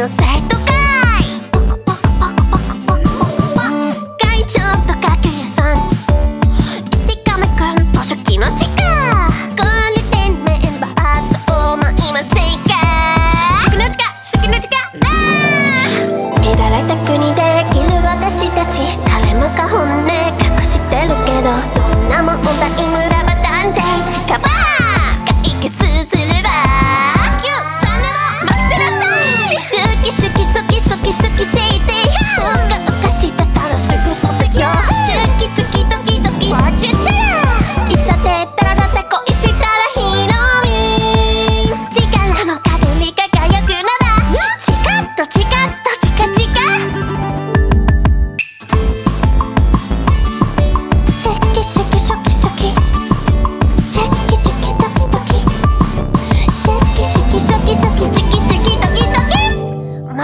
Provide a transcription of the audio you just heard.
のサイトかい。ポクポクポクポクポクポクポク会長とかけやさん。石亀くん図書機のちか。ゴールデンメンバーと思いませんか宿の時間宿の時間乱れた国で生きる私たち。誰もか本音隠してるけどどんな問題村場探偵近場。き好きせいてうかうかしてたらすぐ卒業チュキチュキドキドキわちったらいざてったらだって恋したらヒロミン力の陰に輝くのだチカッとチカッとチカチカシャキシャキシャキシャキチェキチェキドキドキシャキシャキシャキシャキチキ